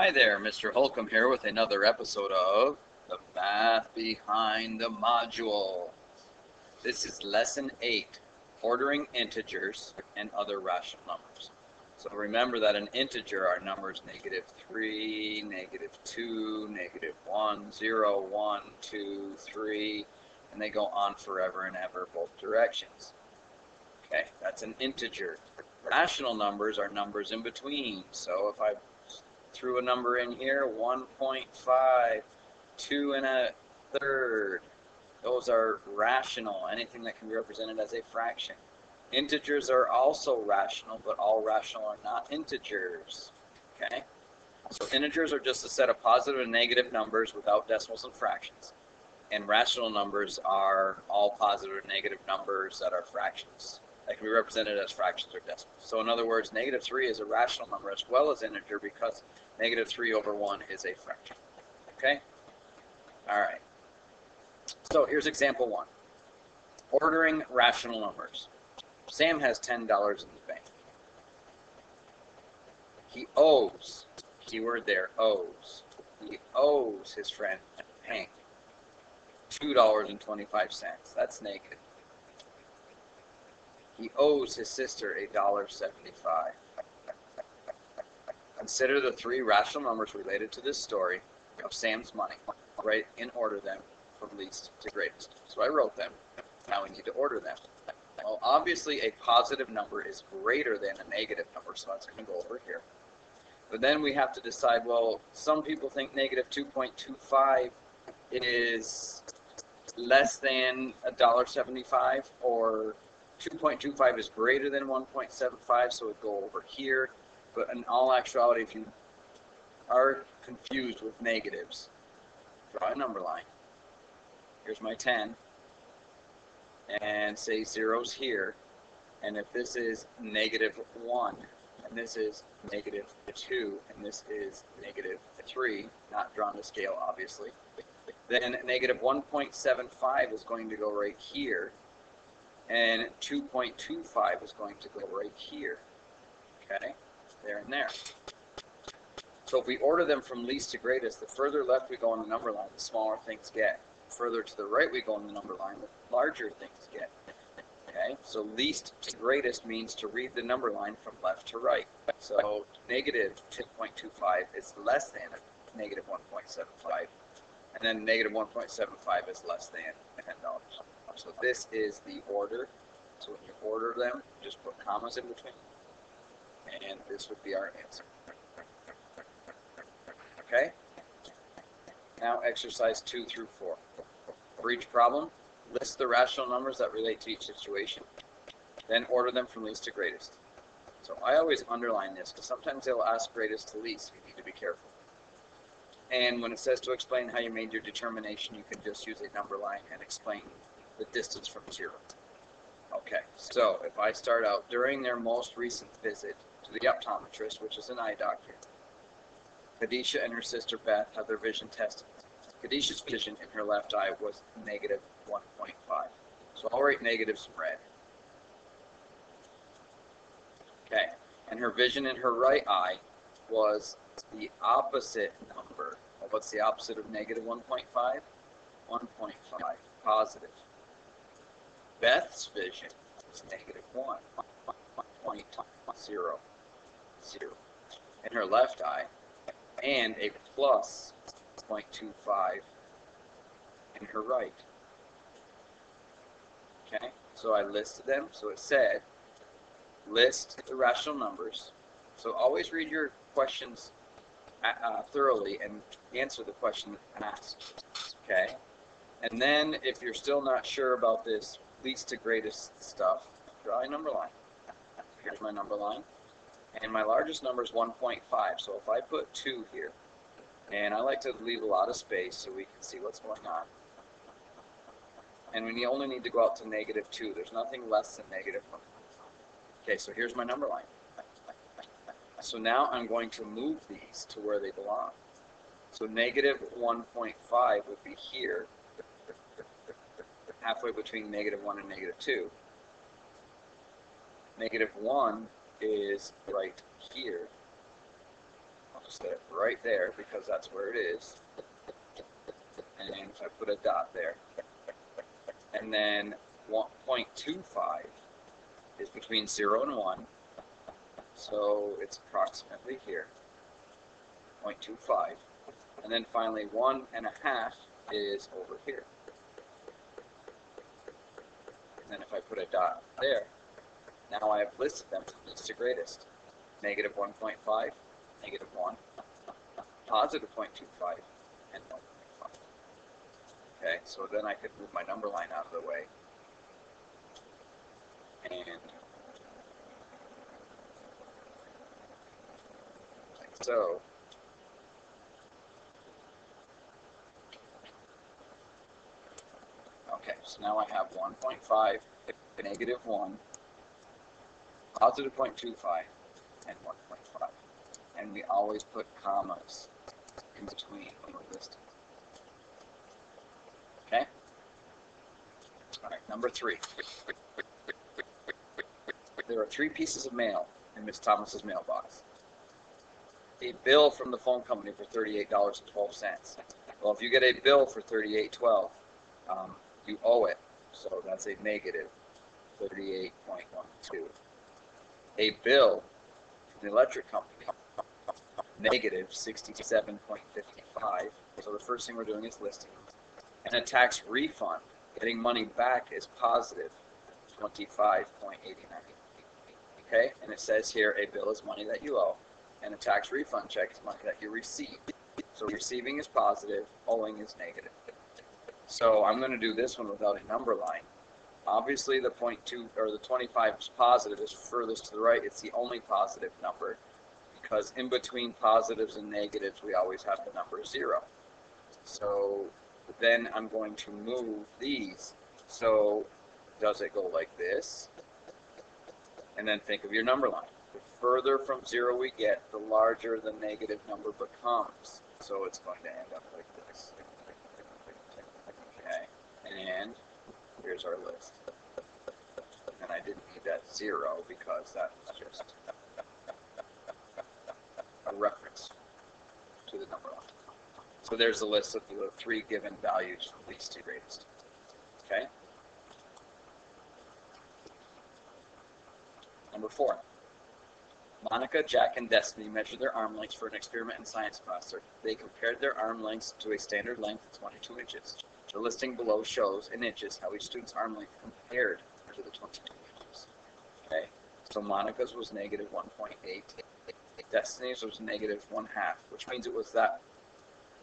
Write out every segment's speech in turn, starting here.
Hi there, Mr. Holcomb here with another episode of The Math Behind the Module. This is Lesson 8, Ordering Integers and Other Rational Numbers. So remember that an integer are numbers negative 3, negative 2, negative 1, 0, 1, 2, 3, and they go on forever and ever both directions. Okay, that's an integer. Rational numbers are numbers in between. So if I threw a number in here, 1.5, 2 and a third, those are rational, anything that can be represented as a fraction. Integers are also rational, but all rational are not integers. Okay? So integers are just a set of positive and negative numbers without decimals and fractions. And rational numbers are all positive and negative numbers that are fractions. That can be represented as fractions or decimals. So in other words, negative 3 is a rational number as well as integer because negative 3 over 1 is a fraction. Okay? All right. So here's example 1. Ordering rational numbers. Sam has $10 in the bank. He owes, keyword there, owes. He owes his friend Hank $2.25. That's negative. He owes his sister a dollar seventy-five. Consider the three rational numbers related to this story of Sam's money. Write in order them from least to greatest. So I wrote them. Now we need to order them. Well, obviously a positive number is greater than a negative number, so that's going to go over here. But then we have to decide, well, some people think negative 2.25 is less than a dollar seventy-five, or 2.25 is greater than 1.75, so it would go over here. But in all actuality, if you are confused with negatives, draw a number line. Here's my 10 and say zeros here. And if this is negative 1, and this is negative 2, and this is negative 3, not drawn to scale, obviously, then negative 1.75 is going to go right here, and 2.25 is going to go right here. Okay, there and there. So if we order them from least to greatest, the further left we go on the number line, the smaller things get further to the right we go on the number line, the larger things get. Okay, so least to greatest means to read the number line from left to right. So negative 2.25 is less than negative 1.75, and then negative 1.75 is less than $10. So this is the order. So when you order them, just put commas in between, and this would be our answer. Okay? Now exercise 2 through 4. For each problem, list the rational numbers that relate to each situation, then order them from least to greatest. So I always underline this because sometimes they'll ask greatest to least. You need to be careful. And when it says to explain how you made your determination, you can just use a number line and explain the distance from zero. Okay, so if I start out during their most recent visit to the optometrist, which is an eye doctor, Khadisha and her sister Beth had their vision tested. Khadisha's vision in her left eye was negative 1.5. So I'll write negatives in red. Okay, and her vision in her right eye was the opposite number. What's the opposite of negative 1.5? 1.5, positive. Beth's vision was negative 1, 1.0, 0, in her left eye, and a plus 0.25 in her right. Okay, so I listed them. So it said, list the rational numbers. So always read your questions uh, uh thoroughly and answer the question asked. Okay, and then if you're still not sure about this least to greatest stuff, draw a number line. Here's my number line. And my largest number is 1.5. So if I put 2 here, and I like to leave a lot of space so we can see what's going on. And we only need to go out to negative 2. There's nothing less than negative 1. Okay, so here's my number line. So now I'm going to move these to where they belong. So negative 1.5 would be here, halfway between negative 1 and negative 2. Negative 1 is right here I'll just set it right there because that's where it is. And I put a dot there, and then 1.25 is between 0 and 1, so it's approximately here, 0.25. And then finally, one and a half is over here. And then if I put a dot there, now I have listed them from least to greatest. Negative 1.5, negative 1, positive 0.25, and 1.5. Okay, so then I could move my number line out of the way. And like so. Okay, so now I have 1.5, negative 1, positive 0.25, and 1.5. And we always put commas in between when we're listing. Okay? All right, number three. There are three pieces of mail in Miss Thomas's mailbox. A bill from the phone company for $38.12. Well, if you get a bill for $38.12, um, you owe it. So that's a negative 38.12. A bill from the electric company, negative 67.55. So the first thing we're doing is listing. And a tax refund, getting money back is positive 25.89. Okay, and it says here a bill is money that you owe, and a tax refund check is money that you receive. So receiving is positive, owing is negative. So I'm going to do this one without a number line. Obviously, the 0.2 or the 25 is positive is furthest to the right. It's the only positive number because in between positives and negatives, we always have the number zero. So then I'm going to move these. So does it go like this? And then think of your number line. The further from zero we get, the larger the negative number becomes. So it's going to end up like this. And here's our list. And I didn't need that zero because that was just a reference to the number line. So there's a list of the three given values from least to greatest. Okay? Number four. Monica, Jack, and Destiny measured their arm lengths for an experiment in science class. They compared their arm lengths to a standard length of 22 inches. The listing below shows in inches how each student's arm length compared to the 22 inches. Okay, so Monica's was negative 1.8. Destiny's was negative 1 half, which means it was that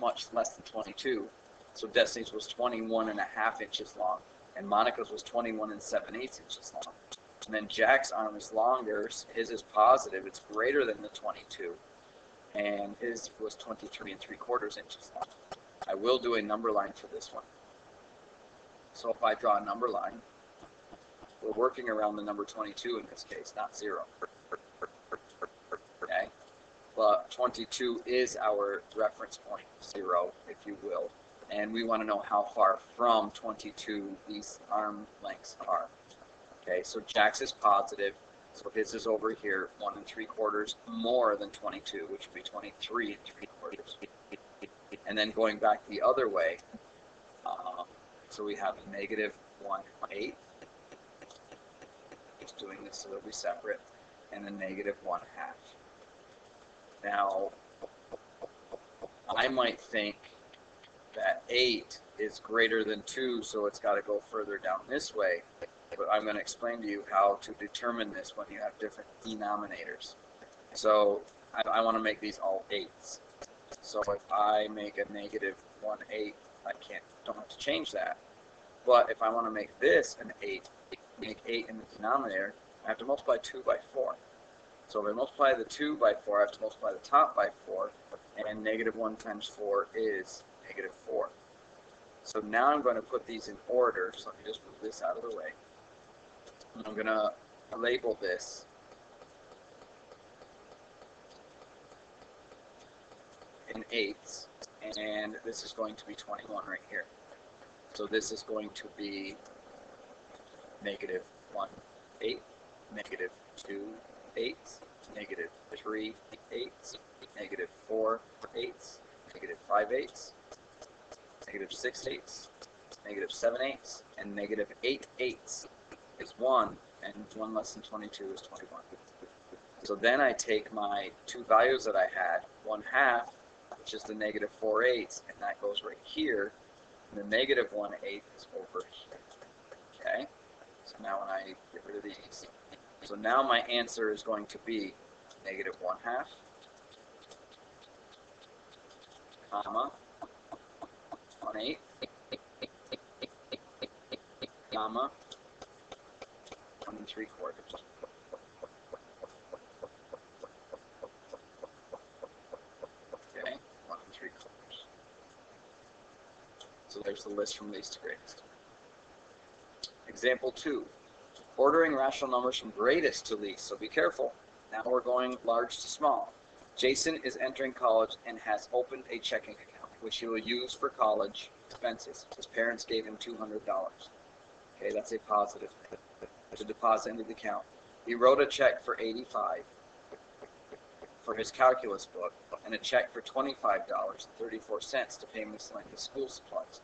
much less than 22. So Destiny's was 21 and a half inches long, and Monica's was 21 and 7 eighths inches long. And then Jack's arm is longer. His is positive. It's greater than the 22. And his was 23 and 3 quarters inches long. I will do a number line for this one. So if I draw a number line, we're working around the number 22 in this case, not 0. Okay? But 22 is our reference point, 0, if you will. And we want to know how far from 22 these arm lengths are. Okay, so Jack's is positive, so his is over here, one and three quarters more than 22, which would be 23 and three quarters. And then going back the other way, um, so we have negative 1 8. Just doing this so they'll be separate, and a negative 1 half. Now, I might think that 8 is greater than 2, so it's got to go further down this way but I'm going to explain to you how to determine this when you have different denominators. So I, I want to make these all eighths. So if I make a negative 1 8, I can't, don't have to change that. But if I want to make this an 8, make 8 in the denominator, I have to multiply 2 by 4. So if I multiply the 2 by 4, I have to multiply the top by 4, and negative 1 times 4 is negative 4. So now I'm going to put these in order, so let me just move this out of the way. And I'm going to label this in eighths, and this is going to be 21 right here. So this is going to be negative 1 eighth, negative 2 eighths, negative 3 eighths, negative 4 4 eighths, negative 5 eighths, negative 6 eighths, negative 7 eighths, and negative 8 eighths is 1, and 1 less than 22 is 21. So then I take my two values that I had, 1 half, which is the negative 4 eighths, and that goes right here, and the negative 1 eighth is over here. Okay? So now when I get rid of these, so now my answer is going to be negative 1 half, comma, 1 eighth, comma, 1 and 3 quarters. Okay, 1 and 3 quarters. So there's the list from least to greatest. Example 2. Ordering rational numbers from greatest to least, so be careful. Now we're going large to small. Jason is entering college and has opened a checking account, which he will use for college expenses. His parents gave him $200. Okay, that's a positive thing to deposit into the account. He wrote a check for 85 for his calculus book and a check for $25.34 to pay miscellaneous school supplies.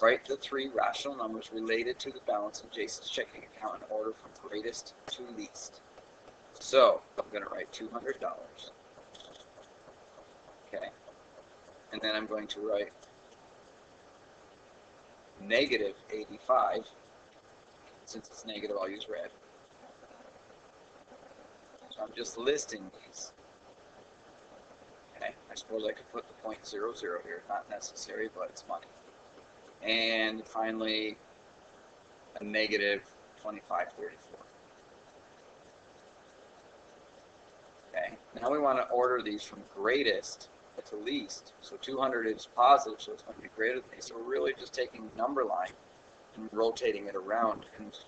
Write the three rational numbers related to the balance in Jason's checking account in order from greatest to least. So I'm going to write $200. Okay. And then I'm going to write negative 85. Since it's negative, I'll use red. So I'm just listing these. Suppose I could put the point zero zero here. Not necessary, but it's money. And finally, a negative 2534. Okay, now we want to order these from greatest to least. So 200 is positive, so it's going to be greater than these. So we're really just taking the number line and rotating it around and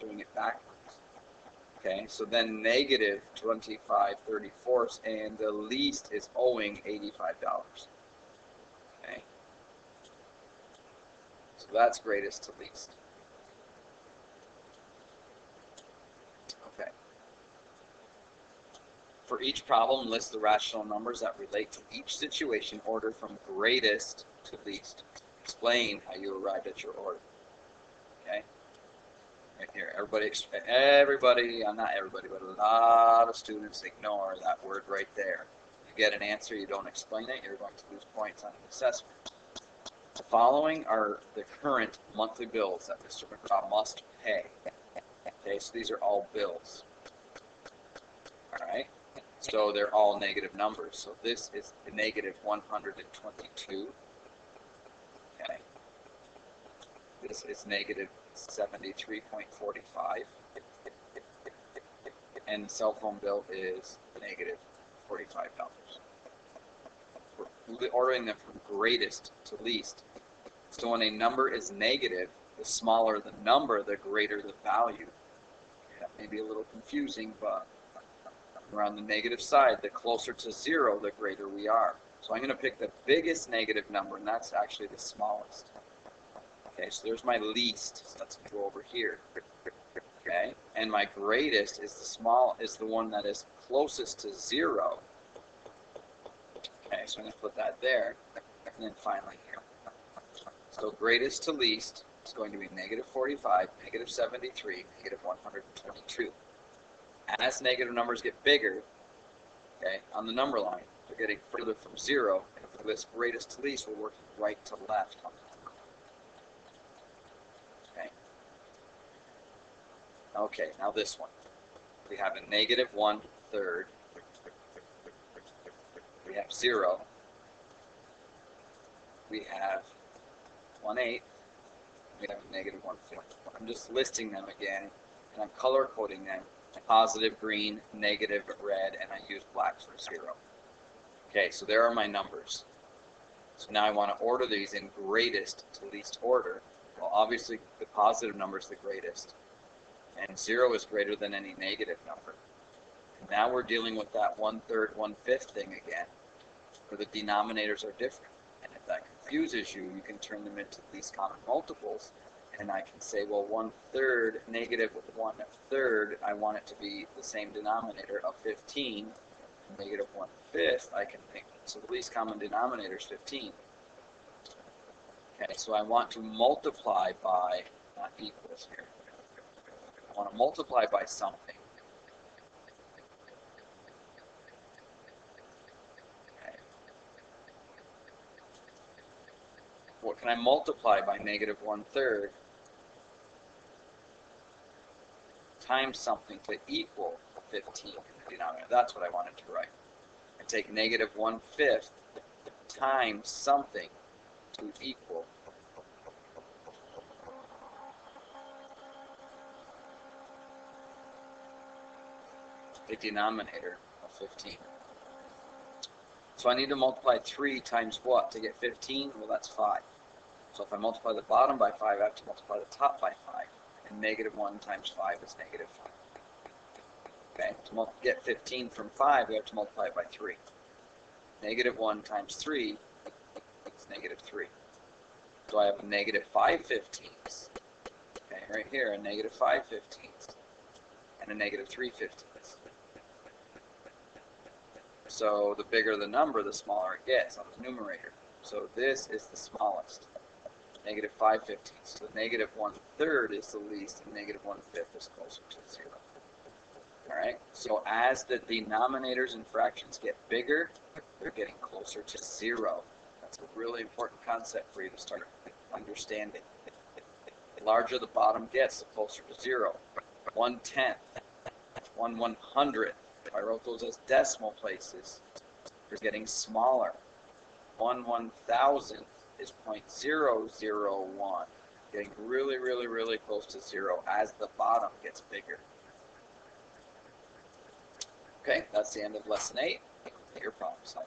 doing it backwards. Okay, so then negative 25 34ths, and the least is owing $85. Okay, so that's greatest to least. Okay. For each problem, list the rational numbers that relate to each situation ordered from greatest to least. Explain how you arrived at your order. Here. Everybody, everybody, I'm not everybody, but a lot of students ignore that word right there. You get an answer, you don't explain it, you're going to lose points on an assessment. The following are the current monthly bills that Mr. McGraw must pay. Okay, so these are all bills. All right. So they're all negative numbers. So this is negative 122. Okay. This is negative 73.45. And the cell phone bill is negative $45. We're ordering them from greatest to least. So when a number is negative, the smaller the number, the greater the value. That may be a little confusing, but we're on the negative side. The closer to zero, the greater we are. So I'm going to pick the biggest negative number, and that's actually the smallest. Okay, so there's my least. So let's go over here. Okay, and my greatest is the small is the one that is closest to zero. Okay, so I'm going to put that there, and then finally here. So greatest to least is going to be negative 45, negative 73, negative 122 as negative numbers get bigger, okay, on the number line, they're getting further from zero. And for this greatest to least, we're working right to left on the number. Okay. Okay, now this one. We have a negative one third. We have zero. We have one eighth. We have a negative one fourth. I'm just listing them again, and I'm color coding them positive green, negative red, and I use black for zero. Okay, so there are my numbers. So now I want to order these in greatest to least order. Well, obviously the positive number is the greatest, and zero is greater than any negative number. Now we're dealing with that one-third, one-fifth thing again, where the denominators are different. And if that confuses you, you can turn them into least common multiples and I can say, well, one third negative one third, I want it to be the same denominator of 15. negative one fifth, I can think, so the least common denominator is 15. Okay, so I want to multiply by, not equals here. Want to multiply by something. Okay. What can I multiply by negative one third times something to equal 15 in the denominator? That's what I wanted to write. I take negative one fifth times something to equal the denominator of 15. So I need to multiply 3 times what to get 15? Well, that's 5. So if I multiply the bottom by 5, I have to multiply the top by 5. And negative 1 times 5 is negative 5. Okay, to get 15 from 5, we have to multiply it by 3. Negative 1 times 3 is negative 3. So I have a negative 5 fifteenths. Okay, right here, a negative 5 fifteenths. And a negative 3 fifteenths. So the bigger the number, the smaller it gets on the numerator. So this is the smallest, negative 5 fifteenths. So negative 1 third is the least, and negative 1 fifth is closer to 0. All right, so as the denominators and fractions get bigger, they're getting closer to 0. That's a really important concept for you to start understanding. The larger the bottom gets, the closer to 0. 1 tenth, 1 one hundredth, I wrote those as decimal places, they're getting smaller. 1 one thousandth is 0.001, getting really, really, really close to zero as the bottom gets bigger. Okay, that's the end of lesson 8. Your problem side.